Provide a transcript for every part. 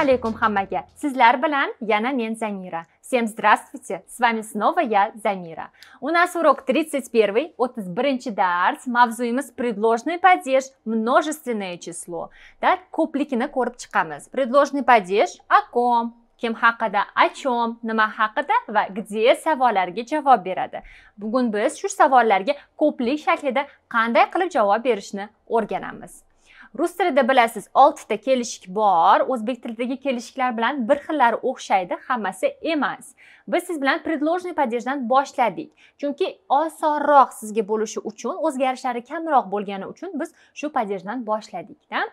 Assalomu alaykum hammaga. Sizlar bilan yana men zamira. Всем здравствуйте. С вами снова я замира. У нас урок 31 31 dars mavzuyimiz предложный падеж множественное число. Да ko'pligini ko'rib chiqamiz предложный падеж о ком? Kim haqida о чем nima haqida va где savollariga javob beradi bugun biz shu savollarga ko'plik shaklida qanday qilib javob berishni o'rganamiz rus tilida bilasiz oltita kelishik bor. O'zbek tilidagi kelishiklar bilan bir xillari o'xshaydi hammasi emas. Biz siz bilan предложный падежdan boshladik. Chunki osonroq sizga bo'lishi uchun o'zgarishlari kamroq bo'lgani uchun biz shu падежdan boshladikda.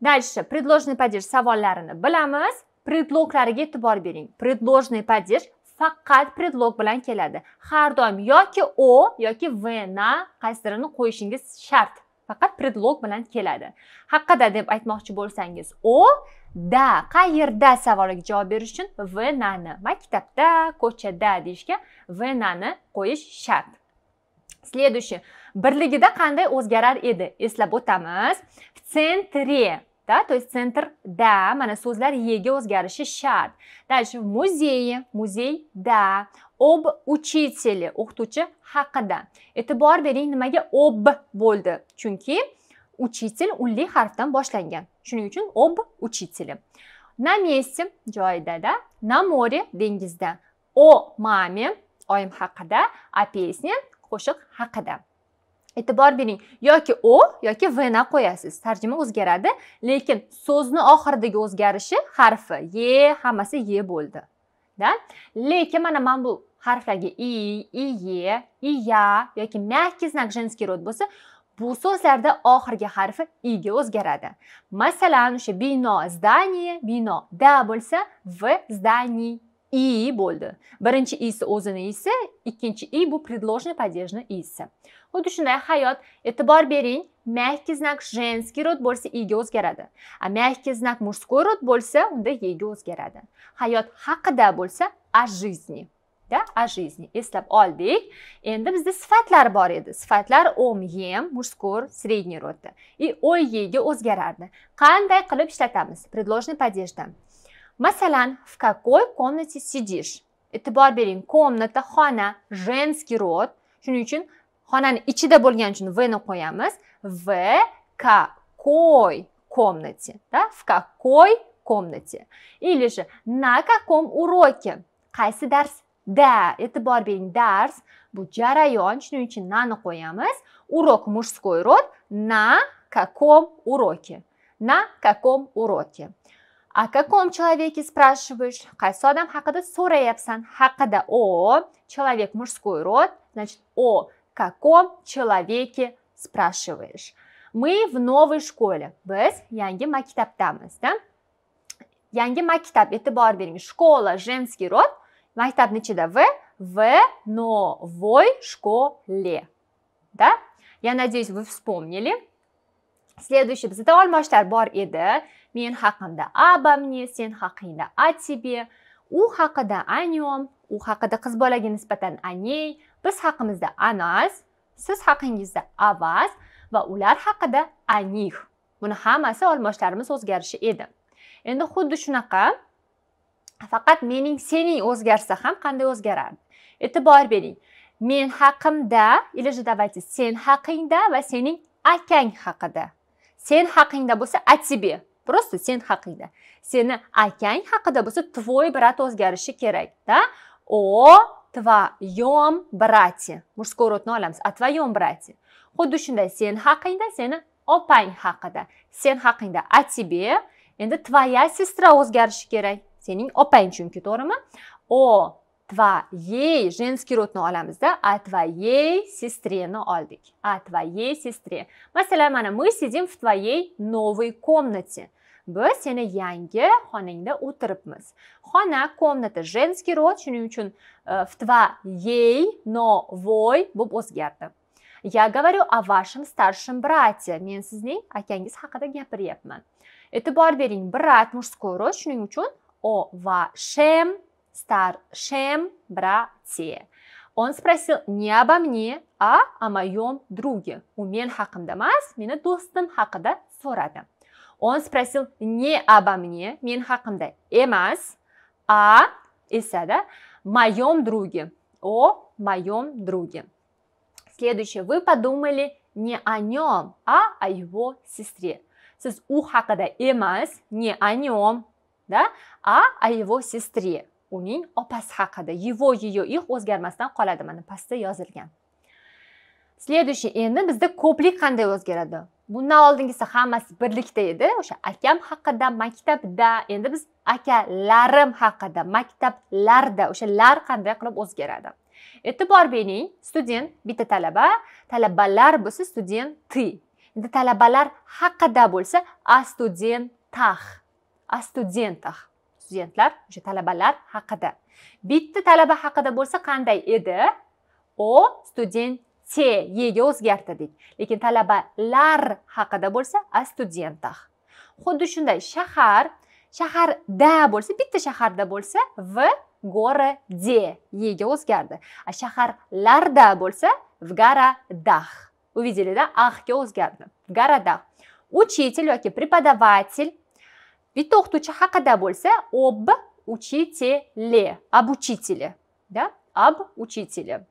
Дальше предложный падеж savollarini bilamiz. Predloglariga e'tibor bering. Предложный падеж faqat predlog bilan keladi. Har doim yoki o yoki v na qaysirini qo'yishingiz shart. Faqat predlog bilan keladi. Haqida deb aytmoqchi bo'lsangiz o da qayerda savoliga javob berish uchun v nani maktabda ko'chada deyishga v nani qo'yish shart. Следующий. Birligida qanday o'zgarar edi? Eslab o'tamiz. В центре да то есть centrda mana so'zlar yega o'zgarishi shart. Дальше. В музее, музей да, ob uchiteli o'qituvchi haqida e'tibor bering nimaga ob bo'ldi chunki uchitel unli harfdan boshlangan shuning uchun ob uchiteli на месте joyidada на море dengizda o mame oyim haqida a песня qo'shiq haqida e'tibor bering yoki o yoki v na qo'yasiz tarjima o'zgaradi lekin so'zni oxiridagi o'zgarishi harfi ye hammasi ye bo'ldi да? Lekin mana mana bu harflarga i iye iya yoki мягкий знак женский род bo'lsa bu so'zlarda oxirgi harfi iga o'zgaradi. Masalan o'sha bino здание bino da bo'lsa v зданий i bo'ldi. Birinchi isi o'zini isi ikkinchi i bu предложный падежный isi. Xuddi shunday hayot e'tibor bering мягкий знак женский род bo'lsa iga o'zgaradi. A мягкий знак мужской род bo'lsa unda yega o'zgaradi. Hayot haqida bo'lsa о жизни да о жизни eslab oldik. Endi bizda sifatlar bor edi. Sifatlar om yem мужской средний родda и oy yega o'zgarardi. Qanday qilib ishlatamiz предложный падежda masalan в какой комнате сидишь? E'tibor bering komnata xona женский род shuning uchun xonani ichida bo'lgani uchun v ni qo'yamiz. V какой комнате да? В какой комнате или же на каком уроке qaysi darsda e'tibor bering dars. Bu jarayon. Shuning uchun nani qo'yamiz. Урок мужской род на каком уроке на каком уроке о каком человеке спрашиваешь? Qaysi odam haqida so'rayapsan? Haqida. О, человек мужской род значит о каком человеке спрашиваешь мы в новой школе biz yangi maktabdamiz da yangi maktab e'tibor bering школа женский род maktabni ichida v в новой школе да я надеюсь вы вспомнили следующий bizda olmoshlar bor edi men haqimda обо мне sen haqingda о тебе u haqida о нем qiz bolaga nisbatan о ней biz haqimizda anas siz haqingizda avaz va ular haqida anih buni hammasi olmoshlarimiz o'zgarishi edi. Endi xuddi shunaqa. Faqat mening sening o'zgarsa ham qanday o'zgarardi e'tibor bering. Men haqimda или же давайте sen haqingda va sening akang haqida. Sen haqingda bo'lsa о тебе просто sen haqingda. Seni akang haqida bo'lsa твой брат o'zgarishi kerak да о твоем брате. Мужской родni olamiz о твоем брате. Xuddi shunday sen haqingda seni opang haqida sen haqingda о тебе endi твоя sestra o'zgarishi kerak sening opang chunki to'g'rimi o твоей женский родni olamizda о твоей сестрени oldik о твоей сестре. Masalan mana мы сидим в твоей новой комнате. Biz seni yangi xonangda o'tiribmiz. Xona komnata женский род shuning uchun в твоей новой bo'lib o'zgardi. Я говорю о вашем старшем брате. Men sizning akangiz haqida gapiryapman. E'tibor bering brat мужской род shuning uchun о вашем старшем брате. Он спросил не обо мне а о моем друге. U men haqimda emas meni do'stim haqida so'radi он спросил не обо мне men haqimda emas а esa да моем друге о моем друге. Следующее. Вы подумали не о нем а о его сестре. Siz u haqida emas не о нем да а о его сестре. Uning opasi haqida его ее их o'zgarmasdan qoladi mana pastda yozilgan следующий endi bizda ko'plik qanday o'zgaradi bundan oldingisi hammasi birlikda edi. O'sha akam haqida maktabda endi biz akalarim haqida maktablarda o'sha lar qanday qilib o'zgaradi? E'tibor bering student bitta talaba talabalar bo'lsa studenti endi talabalar haqida bo'lsa a studentah a studentah. Studentlar o'sha talabalar haqida. Bitta talaba haqida bo'lsa qanday edi? O student te yega o'zgartirdik lekin talabalar haqida bo'lsa a studentah xuddi shunday shahar shaharda bo'lsa bitta shaharda bo'lsa v gorode ega o'zgardi a shaharlarda bo'lsa в городах увидели да ahga o'zgardi в городах учитель yoki преподаватель bitta o'qituvchi haqida bo'lsa об учителе об учителе да об учителе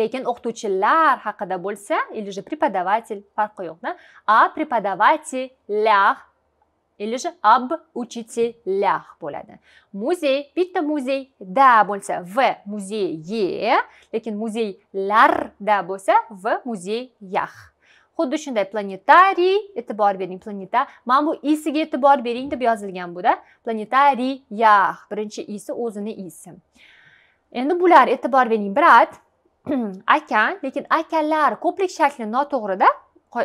lekin o'qituvchilar haqida bo'lsa или же преподаватель farqi yo'q a преподавателях или же об учителях bo'ladi. Muzey bitta muzeyda bo'lsa v muzeye lekin muzeylarda bo'lsa v muzeях xuddi shunday planetariy e'tibor bering planeta mana bu isiga e'tibor bering deb yozilgan buda planetariyah birinchi isi o'zini isi. Endi bular e'tibor bering brat akan lekin akanlar ko'plik shakli noto'g'rida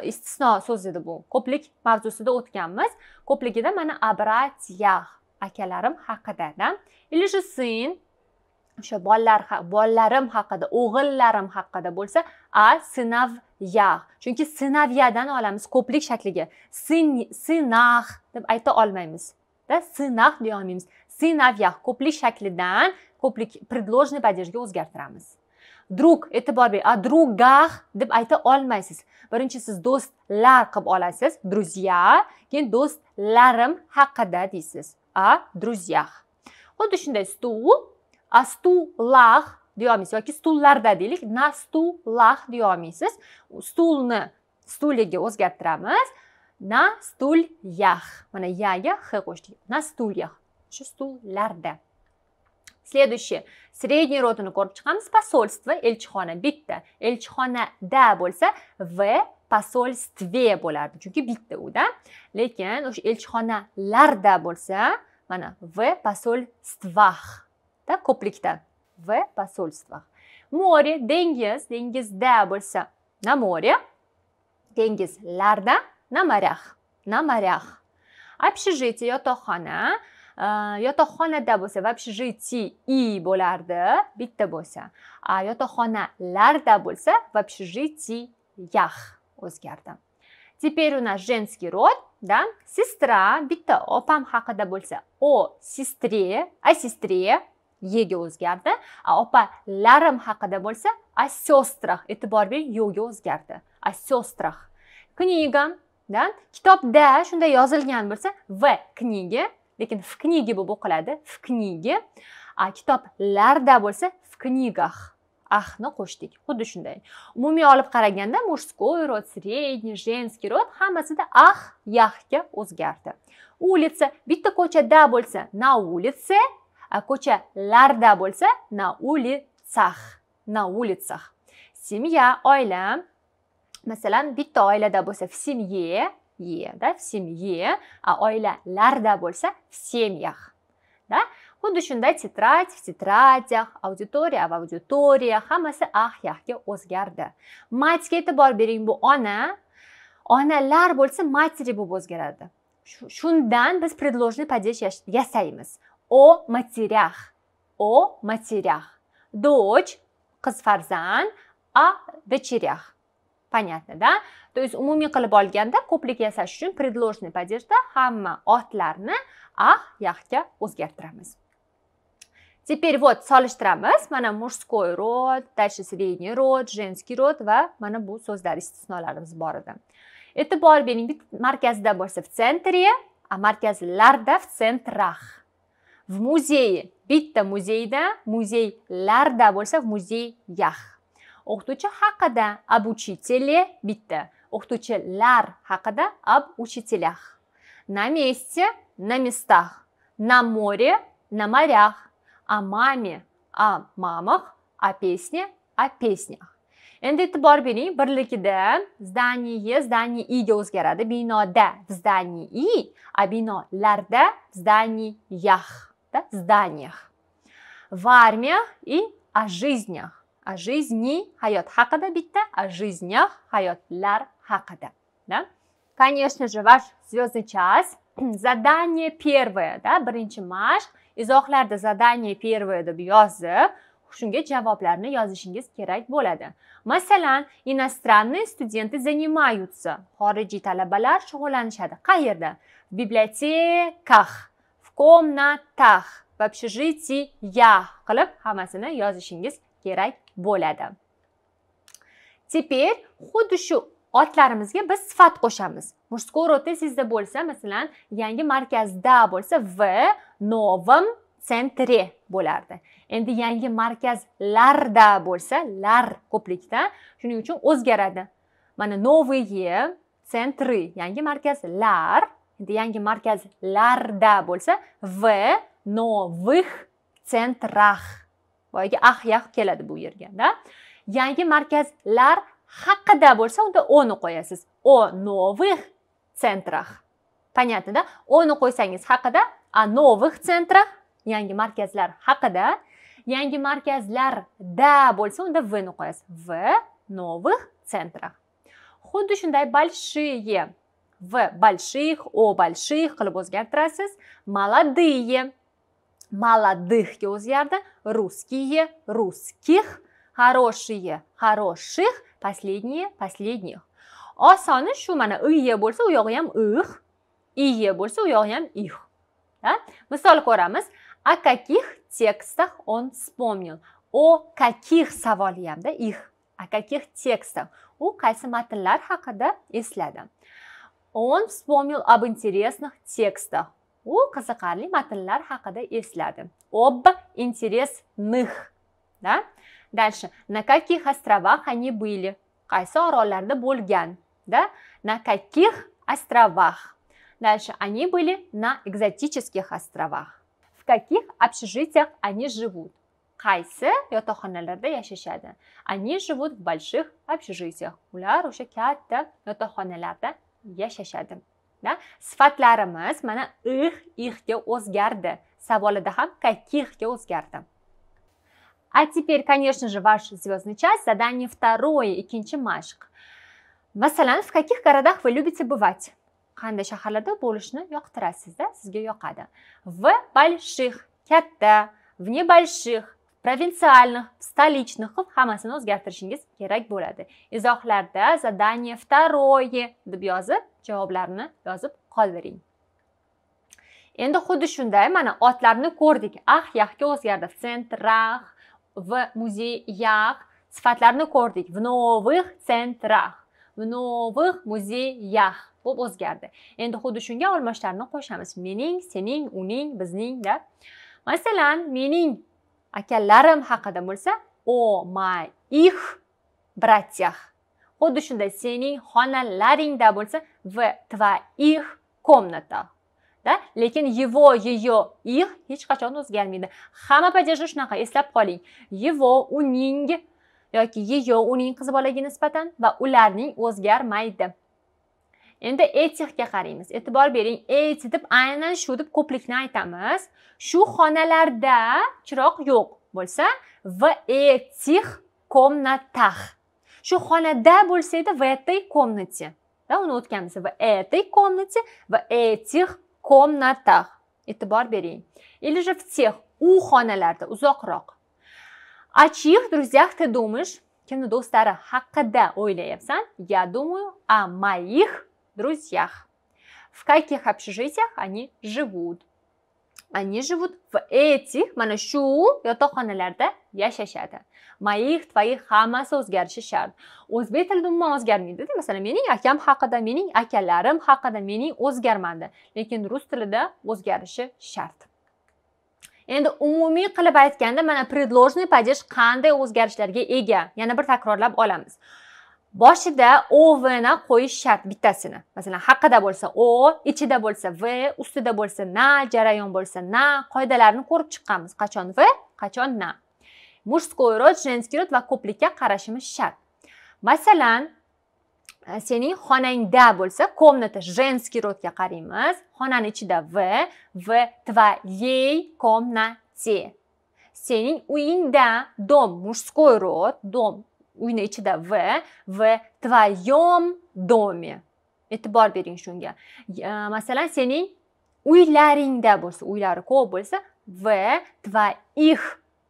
istisno so'z edi bu ko'plik mavzusida o'tganmiz. Ko'pligida mana abratya akalarim haqidada или же сын o'sha bolalar bolalarim haqida o'g'illarim haqida bo'lsa a sinavyah chunki sinavyadan olamiz ko'plik shakliga sin sinah deb ayta olmaymiz da sinah deya olmaymiz sinavya ko'plik shaklidan ko'plik предложный падежga o'zgartiramiz. Drug e'tibor bering. A другах deb ayta olmaysiz. Birinchi siz do'stlar qilib olasiz друзья keyin do'stlarim haqida deysiz. A друзьях xuddi shunday stul a stullar deyolmaysiz. Yoki stullarda deylik na stullar deyolmaysiz. Stulni stuliga o'zgartiramiz. Na stulyah. Mana yaga h qo'shdik. Na stulyah. Shu stullarda. Следующий средний родini ko'rib chiqamiz посольство elchixona bitta elchixonada bo'lsa v посольстве bo'lardi chunki bitta uda lekin o'sha elchixonalarda bo'lsa mana v посольствах. Да ko'plikda в посольствах. Море. Dengiz dengizda bo'lsa на море. Dengizlarda на морях. На морях. Общежитие yotoqxona yotoqxonada bo'lsa в общежитии bo'lardi bitta bo'lsa yotoqxonalarda bo'lsa в общежитиях o'zgardi теперь у нас женский род да сестра bitta opam haqida bo'lsa o сестре о сестре ega o'zgardi a opalarim haqida bo'lsa о сестрах e'tibor bering yo'ga o'zgardi о сестрах kniga да kitobda shunday yozilgan bo'lsa v kniga lekin в книге bo'lib o'qiladi в книге a kitoblarda bo'lsa в книгах ahni qo'shdik. Xuddi shunday. Umumiy olib qaraganda мужской род средний женский род hammasida ah yahga o'zgardi. Улица bitta ko'chada bo'lsa на улице ko'chalarda bo'lsa на улицах на улицах семья oila masalan bitta oilada bo'lsa в семье е да в семье а oilalarda bo'lsa в семьях да. Xuddi shunday tетрадь в тетрадях auditoriya в auditoriya hammasi ah yahga o'zgardi matga e'tibor bering bu ona onalar bo'lsa matери bo'lib o'zgaradi shundan biz предложный падеж yasaymiz o матерях о матерях. Дочь qiz farzand a дочерях. Понятно да? То есть umumiy qilib olganda ko'plik yasash uchun предложный падежda hamma otlarni ah yaxga o'zgartiramiz теперь вот solishtiramiz mana мужской род дальше средний род женский род va mana bu so'zlar istisnolarimiz bor edi e'tibor bering markazda bo'lsa в центре a markazlarda в центрах. В muzeye bitta muzeyda muzeylarda bo'lsa в muzeyях o'qituvchi haqida об учителе bitta. O'qituvchilar haqida об учителях на месте на местах на море на морях о маме о мамах о песне о песнях endi e'tibor bering birligida zdaniye здание o'zgaradi binoda. Здании a binolarda зданиях да, зданиях в армиях и о жизнях о жизни hayot haqida bitta о жизнях hayotlar haqida да? Конечно же ваш звездный час задание первое да birinchi mashq izohlarda задание первое deb yozib shunga javoblarni yozishingiz kerak bo'ladi masalan иностранные студенты занимаются. Xorijiy talabalar shug'ullanishadi qayerda в библиотеках в комнатах в общежитиях. Qilib hammasini yozishingiz kerak bo'ladi. Teper xuddi shu otlarimizga biz sifat qo'shamiz. Мужской род sizda bo'lsa masalan yangi markazda bo'lsa v novom sentre bo'lardi. Endi yangi markazlarda bo'lsa lar ko'plikda shuning uchun o'zgaradi. Mana новые центры yangi markazlar endi yangi markazlarda bo'lsa v novых центрах boyagi ahyah keladi bu yerga yangi markazlar haqida bo'lsa unda oni qo'yasiz. O новых центрах понятно oni qo'ysangiz haqida о новых центрах yangi markazlar haqida. Yangi markazlarda bo'lsa unda vni qo'yasiz. V новых центрах xuddi shunday большие v больших o больших qilib o'zgartirasiz. Молодые молодых o'zgardi русские русских хорошие хороших последние последних. Osoni shu mana iye bo'lsa u yog'i ham ih iye bo'lsa u yog'i ham ih misol ko'ramiz о каких текстах он вспомнил? О каких savolyamda их? О каких текстах? U qaysi matnlar haqida esladi он вспомнил об интересных текстах. U qiziqarli matnlar haqida esladi. Об интересных да дальше на каких островах они были? Qaysi orollarda bo'lgan да на каких островах? Дальше они были на экзотических островах. В каких общежитиях они живут? Qaysi yotoqxonalarda yashashadi? Они живут в больших общежитиях. Ular o'sha katta yotoqxonalarda yashashadi. Sifatlarimiz mana ih ihga o'zgardi. Savolida ham какихga o'zgardi. А теперь, конечно же, ваш звездный час, задание второе, ikkinchi mashq. Masalan, в каких городах вы любите бывать? qanday shaharlarda bo'lishni yoqtirasizda sizga yoqadi. В больших katta. В небольших provinsialnih столичных qilib hammasini o'zgartirishingiz kerak bo'ladi. Izohlarda задание второе deb yozib javoblarni yozib qoldiring. Endi xuddi shunday mana otlarni ko'rdik. Ah yaxga o'zgardi. В центрах в музеях sifatlarni ko'rdik. В новых центрах в новых музеях bo'lib o'zgardi. Endi xuddi shunga olmoshlarni qo'shamiz. Mening sening uning bizningda. Masalan mening akalarim haqida bo'lsa o моих братьях xuddi shunday sening xonalaringda bo'lsa в твоих комнатах да lekin его ее их hech qachon o'zgarmaydi. Hamma падежи shunaqa eslab qoling. Его uning yoki ее uning qiz bolaga nisbatan va ularning o'zgarmaydi. Endi etixga qaraymiz. E'tibor bering eti deb aynan shu deb ko'plikni aytamiz. Shu xonalarda chiroq yo'q bo'lsa v etix komnatah shu xonada bo'lsa edi в этой комнате да uni o'tganmiz. В этой комнате в этих комнатах e'tibor bering. Или же в тех u xonalarda uzoqroq. О чьих друзьях ты думаешь kimni do'stlari haqida o'ylayapsan? Я думаю о моих друзьях. В каких общежитиях они живут? Они живут в этих, mana shu yotoqxonalarda yashashadi. Moих, твоих hammasi o'zgarishi shart. O'zbek tilida umuman o'zgarmaydi. Masalan, mening akam haqida, mening akalarim haqida mening o'zgarmadi. Lekin rus tilida o'zgarishi shart. Endi umumiy qilib aytganda mana предложный падеж qanday o'zgarishlarga ega? Yana bir takrorlab olamiz. Boshida o v ni qo'yish shart bittasini. Masalan haqida bo'lsa o ichida bo'lsa v ustida bo'lsa na jarayon bo'lsa na qoidalarni ko'rib chiqqanmiz. Qachon v qachon na? Мужской род женский род va ko'plikka qarashimiz shart. Masalan e, sening xonangda bo'lsa komnata женский родga qaraymiz. Xonani ichida v v твоей комнате sening uyingda dom мужской род дом uyni v v твоем доме. E'tibor bering shunga masalan sening uylaringda bo'lsa uylari ko'p bo'lsa v твоих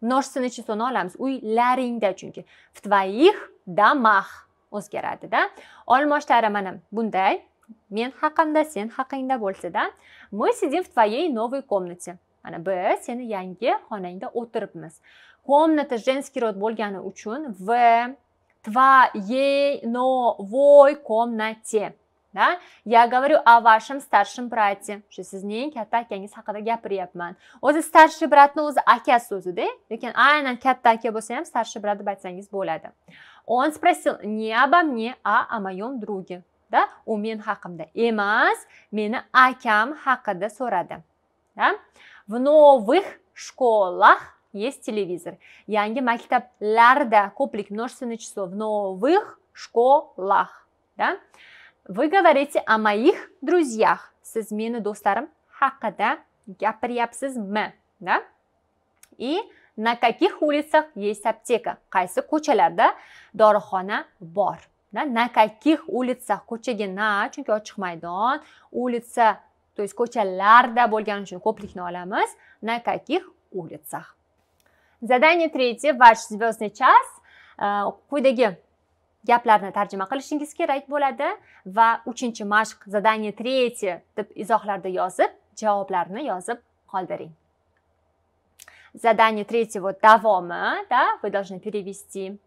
множественный числоni olamiz uylaringda chunki в твоих домах. O'zgaradida olmoshlari mana bunday men haqimda sen haqingda bo'lsada мы сидим в твоей новой комнате. Mana biz seni yangi xonangda o'tiribmiz комната женский род bo'lgani uchun v твоей новой комнате да я говорю о вашем старшем брате shu sizning katta akangiz haqida gapiryapman o'zi старший bratni o'zi akasi o'zida lekin aynan katta aka bo'lsa ham старший брат aytsangiz bo'ladi он спросил не обо мне а о моем друге да u men haqimda emas meni akam haqida so'radi да в новых школах есть телевизор. Yangi maktablarda ko'plik множественное число в новых школах. Да? Вы говорите о моих друзьях. Siz meni do'stlarim haqida gapiryapsizmi? Да? И на каких улицах есть аптека? Qaysi ko'chalarda dorixona bor? Да? На каких улицах? Ko'chaga na, chunki ochiq maydon, улица, то есть ko'chalarda bo'lgani uchun ko'plikni olamiz. На каких улицах? Задание третье. Ваш звездный час. Э, quyidagi gaplarni tarjima qilishingiz kerak bo'ladi va uchinchi mashq задание третье deb izohlarda yozib javoblarni yozib qoldiring задание третьего вот да вы должны перевести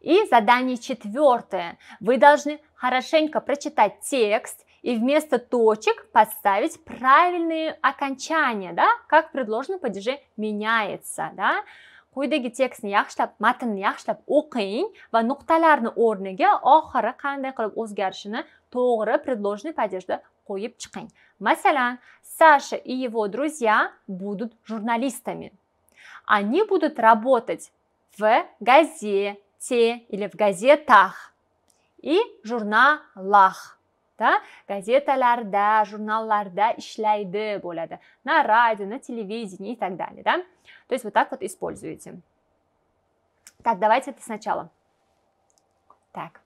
и задание четвертое вы должны хорошенько прочитать текст и вместо точек подставить правильные окончания, да, как предложено падеже меняется, да. quyidagi tekstni yaxshilab matnni yaxshilab o'qing va nuqtalarni o'rniga oxiri qanday qilib o'zgarishini to'g'ri предложенный падежda qo'yib chiqing masalan саша и его друзья будут журналистами. Они будут работать в газете или в газетах и журналах да gazetalarda jurnallarda ishlaydi bo'ladi на радио на телевидении и так далее да. То есть вот так вот используете. Так давайте это сначала. Так.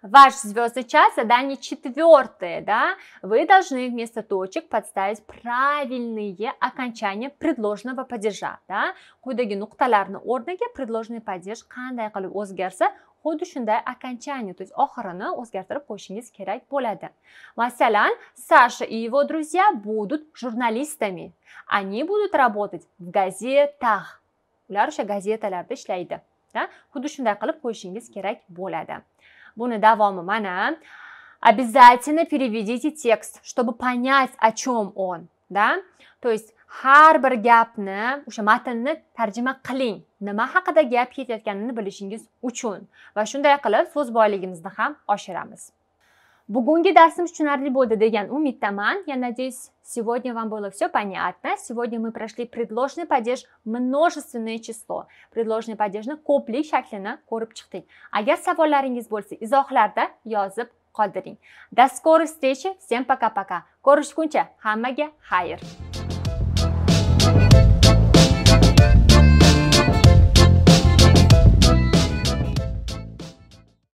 Ваш звездный час, задание четвертое, да, вы должны вместо точек подставить правильные окончания предложенного падежа, да, quyidagi nuqtalarni o'rniga предложенный падеж qanday qilib o'zgarsa xuddi shunday окончание то есть oxirini o'zgartirib qo'yishingiz kerak bo'ladi masalan саша и его друзья будут журналистами они будут работать в газетах ular o'sha gazetalarda ishlaydi xuddi shunday qilib qo'yishingiz kerak bo'ladi buni davomi mana обязательно переведите текст чтобы понять о чем он да то есть har bir gapni o'sha matnni tarjima qiling nima haqida gap ketayotganini bilishingiz uchun va shunday qilib so'z boyligimizni ham oshiramiz Bugungi darsimiz tushunarli bo'ldi degan umiddaman. Я надеюсь, сегодня вам было все понятно. Сегодня мы прошли предложный падеж множественное число. Предложный падежni ko'plik shaklini ko'rib chiqdik. Agar savollaringiz bo'lsa, izohlarda yozib qoldiring. До скорой встречи. Всем пока-пока. Ko'rishguncha hammaga xayr.